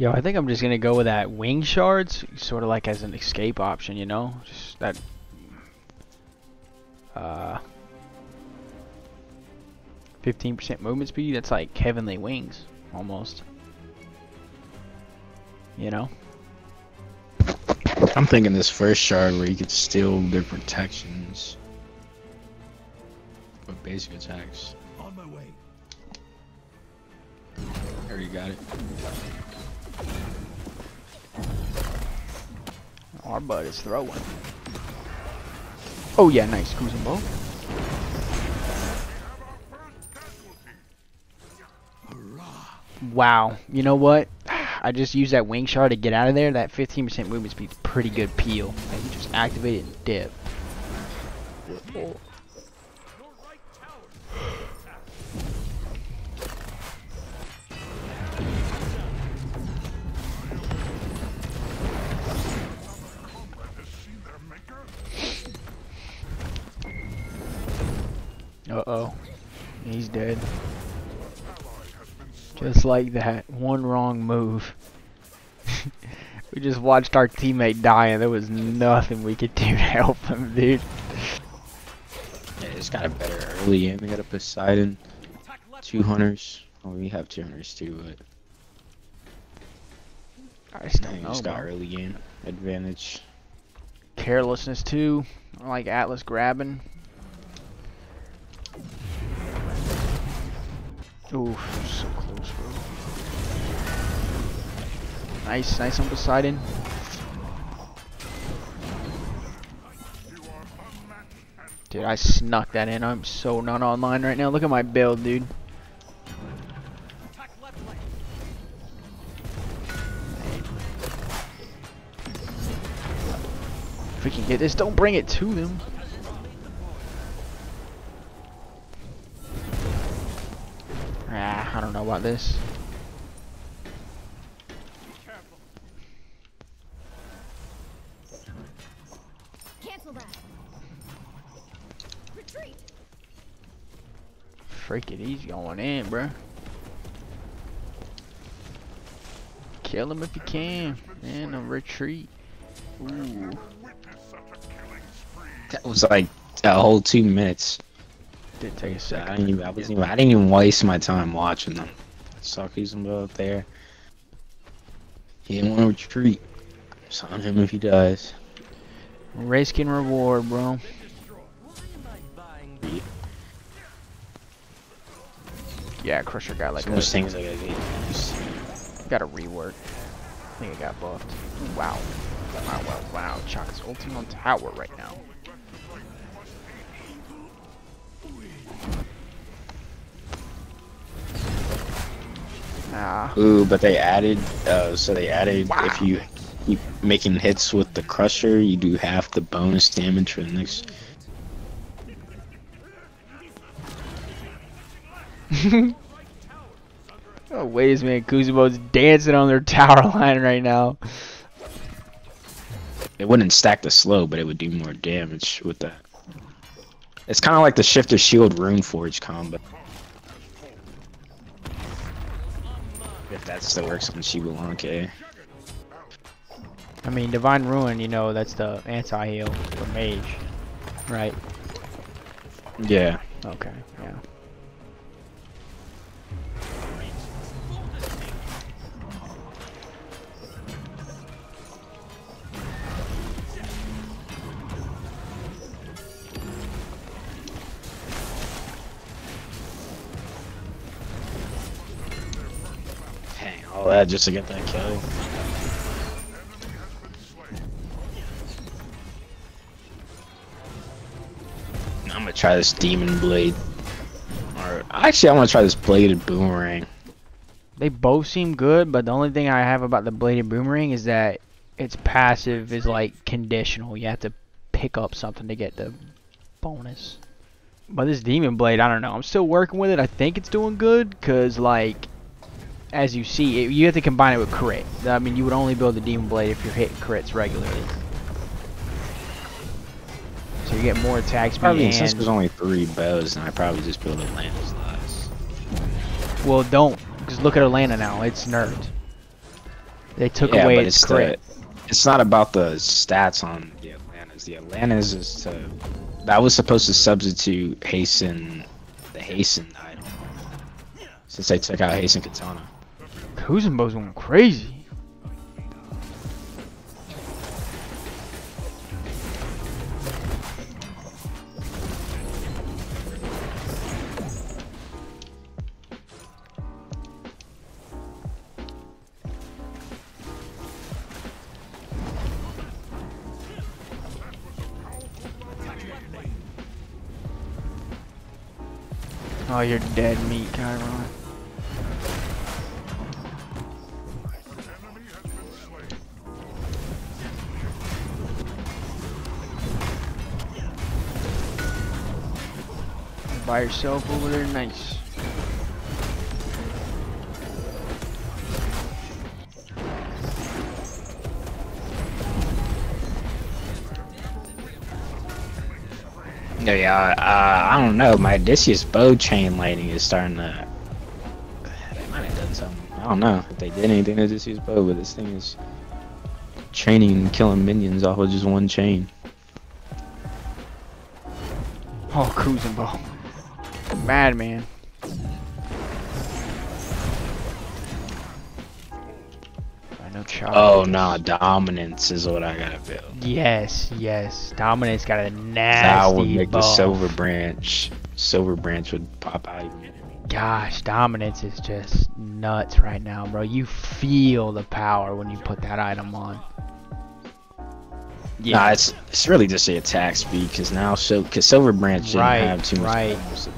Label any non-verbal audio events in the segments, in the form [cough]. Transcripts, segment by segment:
Yo, I think I'm just gonna go with that wing shards, sort of like as an escape option, you know? Just that. Uh. 15% movement speed, that's like heavenly wings, almost. You know? I'm thinking this first shard where you could steal their protections. But basic attacks. On my way. Already got it. Oh, our butt is throwing. Oh yeah, nice cruising bow. Wow, you know what? [sighs] I just used that wing shard to get out of there. That 15% movement speed's pretty good peel. Just activate it and dip. Uh-oh. He's dead. Just like that. One wrong move. [laughs] we just watched our teammate die and there was nothing we could do to help him, dude. Yeah, it's got a better early game. We got a Poseidon, two hunters. Oh, we have two hunters too, but I just don't know, it's got early game advantage. Carelessness too. I like Atlas grabbing. Oof, so close, bro. Nice, nice on Poseidon. Dude, I snuck that in. I'm so not online right now. Look at my build, dude. If we can get this, don't bring it to them. I don't know about this. Cancel that. Retreat. Freak it, he's going in, bruh. Kill him if you can. And a retreat. Ooh. That was like a whole two minutes. Did take a I second. didn't even, I, wasn't even, I didn't even waste my time watching them. Saki's up there. He didn't want to retreat. It's on him if he does. Risk and reward, bro. Yeah, Crusher got like Like a, those things I gotta get got a rework. I think it got buffed. Wow. Wow, wow, wow. Chuck is ulting on tower right now. Ah. Ooh, but they added, uh, so they added Wow. if you keep making hits with the crusher, you do half the bonus damage for the next. [laughs] oh, wait a minute. Kuzenbo's dancing on their [laughs] tower line right now. It wouldn't stack the slow, but it would do more damage with that. It's kind of like the Shifter Shield Rune Forge combo. If that still works on Xbalanque. I mean, Divine Ruin, you know, that's the anti-heal for mage. Right? Yeah. Okay, yeah. Just to get that kill. I'm gonna try this Demon Blade. Or actually, I want to try this Bladed Boomerang. They both seem good, but the only thing I have about the Bladed Boomerang is that its passive is like conditional. You have to pick up something to get the bonus. But this Demon Blade, I don't know. I'm still working with it. I think it's doing good, because, like, as you see, it, you have to combine it with crit. I mean, you would only build the Demon Blade if you're hitting crits regularly. So you get more attack speed Probably since there's only three bows, and I probably just build Atlantis last. Well, don't. Because look at Atalanta now. It's nerfed. They took yeah, away its it's crit. the, it's not about the stats on the Atlantis. The Atlantis is to that was supposed to substitute hasten the hasten item. Since they took out hasten katana. Kuzenbo's going crazy. Oh, you're dead meat, Chiron. By yourself over there, nice. Yeah, yeah. Uh, I don't know. My Odysseus bow chain lighting is starting to. They might have done something. I don't know if they did anything to Odysseus bow, but this thing is chaining and killing minions off of just one chain. Oh, Kuzenbo. Madman. I know Oh no, dominance is what I gotta build. Yes, yes. Dominant's got a That nasty would make the silver branch. Silver branch would pop out. even more. Gosh, dominance is just nuts right now, bro. You feel the power when you put that item on. Nah, it's it's really just the attack speed because now so because silver branch didn't Right, have too much. right. bonus.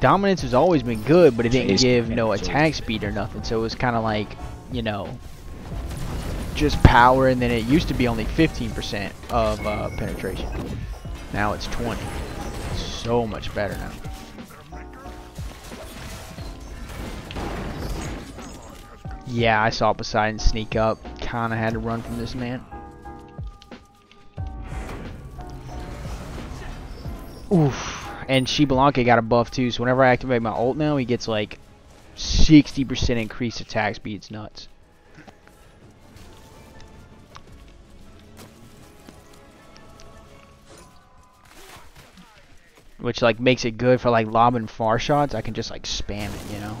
Dominance has always been good, but it didn't Chase give no attack speed or nothing. So it was kind of like, you know, just power, and then it used to be only 15% of uh, penetration. Now it's 20. So much better now. Yeah, I saw Poseidon sneak up. Kinda had to run from this man. Oof. And Xbalanque got a buff too, so whenever I activate my ult now, he gets like 60% increased attack speed. It's nuts. Which like makes it good for like lobbing far shots. I can just like spam it, you know.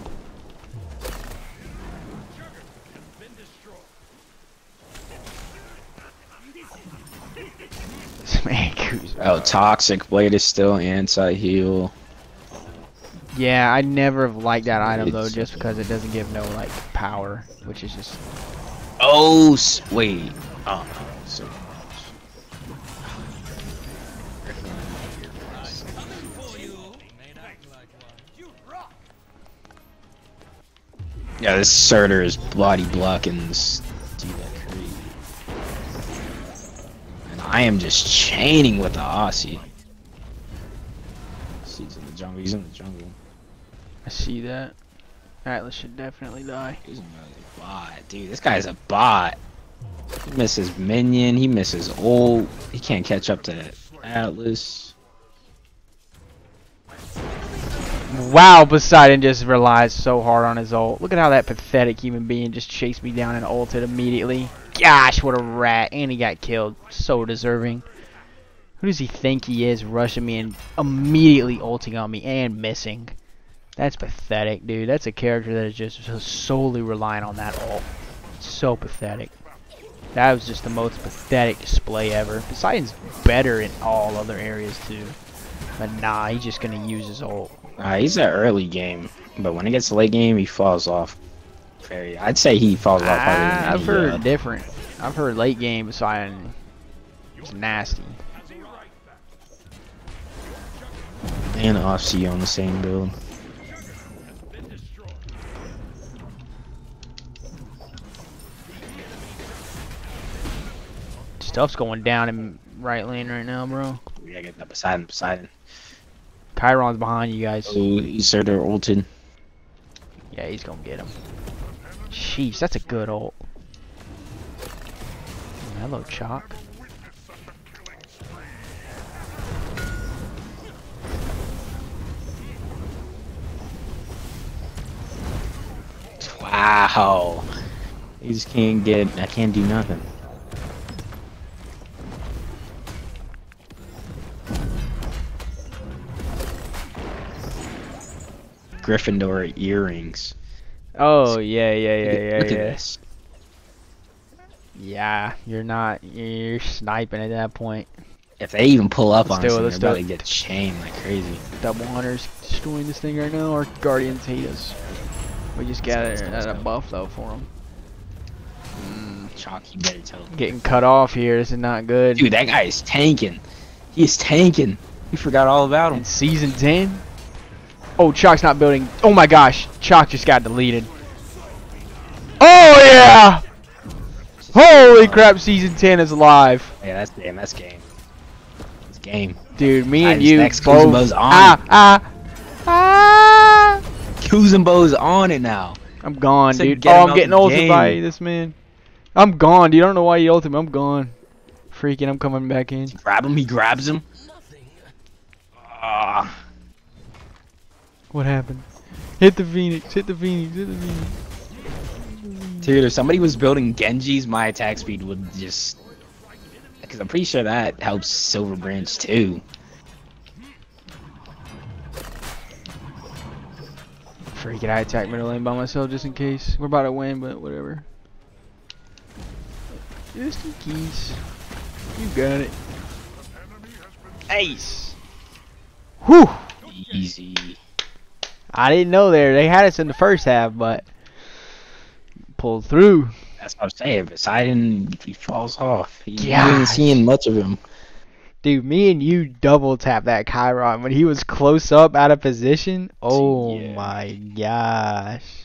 This man Kuz- Oh, toxic blade is still anti heal. Yeah, I never have liked that item though, just because it doesn't give no like power, which is just Oh, wait. Oh no. So Yeah, this Surtur is bloody blocking this I am just chaining with the Aussie. He's in the jungle, he's in the jungle. I see that. Atlas should definitely die. He's a bot, dude. This guy's a bot. He misses minion. He misses ult. He can't catch up to Atlas. Wow, Poseidon just relies so hard on his ult. Look at how that pathetic human being just chased me down and ulted immediately. Gosh, what a rat. And he got killed. So deserving. Who does he think he is rushing me and immediately ulting on me and missing? That's pathetic, dude. That's a character that is just solely relying on that ult. So pathetic. That was just the most pathetic display ever. Poseidon's better in all other areas too. But nah, he's just gonna use his ult. Uh, he's an early game, but when it gets late game, he falls off. Very. I'd say he falls off. than Ah, I've any, heard uh, different. I've heard late game Poseidon is nasty. and off Offsea on the same build. Stuff's going down in right lane right now, bro. We gotta get the Poseidon. Poseidon. Chiron's behind you guys. Oh, he's Surtur ulted. Yeah, he's gonna get him. Jeez, that's a good ult. Hello, Chalk. Wow. He just can't get. I can't do nothing. Gryffindor earrings. Oh yeah, yeah, yeah, Look yeah, look at yeah. this. Yeah, you're not. You're sniping at that point. If they even pull up Let's on us, it, they're about to get chained like crazy. Double hunters destroying this thing right now. Our guardians hate us. We just got Let's a, let's a buff though for them. Hmm, Chalk, you better tell them. Getting cut off here. This is not good. Dude, that guy is tanking. He is tanking. You forgot all about him. In season 10? Oh, Chalk's not building. Oh my gosh. Chalk just got deleted. Oh yeah! Holy crap, season 10 is alive. Yeah, that's game. That's game. It's game. Dude, me and Titan's you next both. Kuzenbo's on. Ah, ah, ah. Kuzenbo's on it now. I'm gone, Said dude. Oh, I'm getting the ulted by this man. I'm gone, dude. I don't know why you ulted me. I'm gone. Freaking, I'm coming back in. Grab him. He grabs him. Ah, What happened? Hit the Phoenix. Hit the Phoenix. Hit the Phoenix. dude, if somebody was building Genji's, my attack speed would just. Because I'm pretty sure that helps Silver Branch too. Freaking, I attack middle lane by myself just in case. We're about to win, but whatever. Just in case. You got it. Ace. Whew. Easy. I didn't know there. They had us in the first half, but pulled through. That's what I'm saying. Poseidon, he falls off. You Gosh. ain't seeing much of him. Dude, me and you double tapped that Chiron when he was close up out of position. Oh Yeah. my gosh.